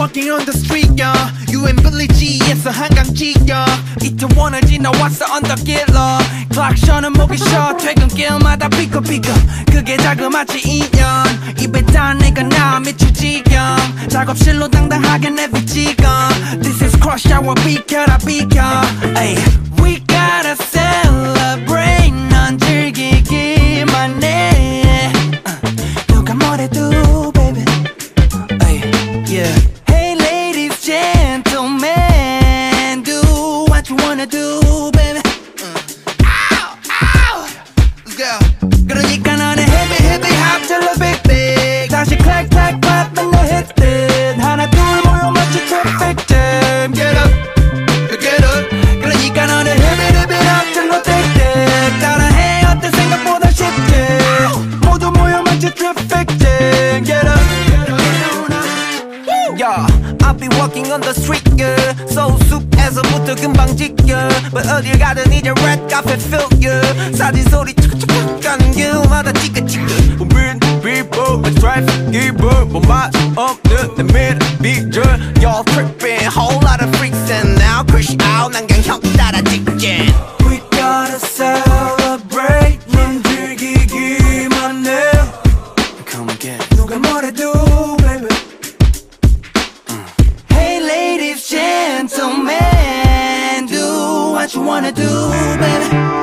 walking on the street yeah You and Billy G에서 한강지겨 이태원을 지나왔어 언덕길로 클락션은 목이 쉬어 퇴근길마다 삐걱삐걱 그게 자그마치 인연 입에 단 내가 나 미칠 지경 작업실로 당당하게 내비지경 This is crush hour 비켜라 비켜 Ay, We 모여 마치 traffic jam. Get up, get up, get on up. Yeah, I'll be walking on the street, yeah. So 숲에서부터 금방 지겨. But 어딜 가든 이제 red carpet feel, yeah. 사진 소리 축축축 가는 길마다 찌끄찌끄. We're people, let's drive, give up. 뭐맛 없는 내 미래 비전. Y'all tripping, whole lot of freaks and wanna do, baby. Hey ladies, gentlemen Do what you wanna do, baby